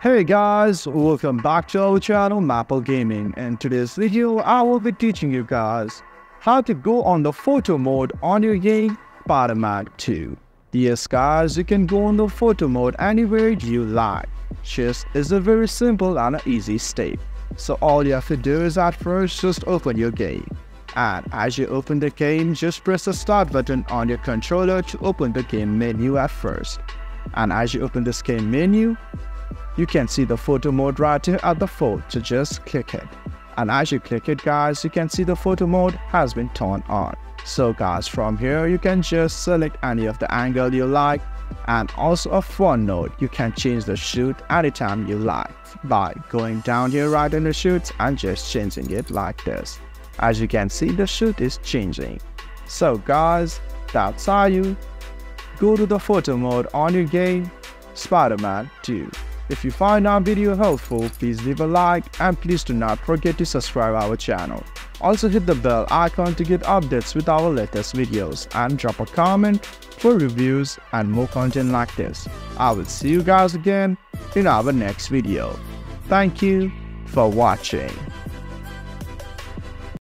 Hey guys, welcome back to our channel Maple Gaming. In today's video, I will be teaching you guys how to go on the photo mode on your game Spider-Man 2. Yes guys, you can go on the photo mode anywhere you like. Just is a very simple and an easy step. So all you have to do is at first just open your game. And as you open the game, just press the start button on your controller to open the game menu at first. And as you open this game menu, you can see the photo mode right here at the phone so just click it. And as you click it guys you can see the photo mode has been turned on. So guys from here you can just select any of the angle you like. And also a fun note you can change the shoot anytime you like by going down here right in the shoots and just changing it like this. As you can see the shoot is changing. So guys that's how you go to the photo mode on your game Spider-Man 2 if you find our video helpful, please leave a like and please do not forget to subscribe our channel. Also hit the bell icon to get updates with our latest videos and drop a comment for reviews and more content like this. I will see you guys again in our next video. Thank you for watching.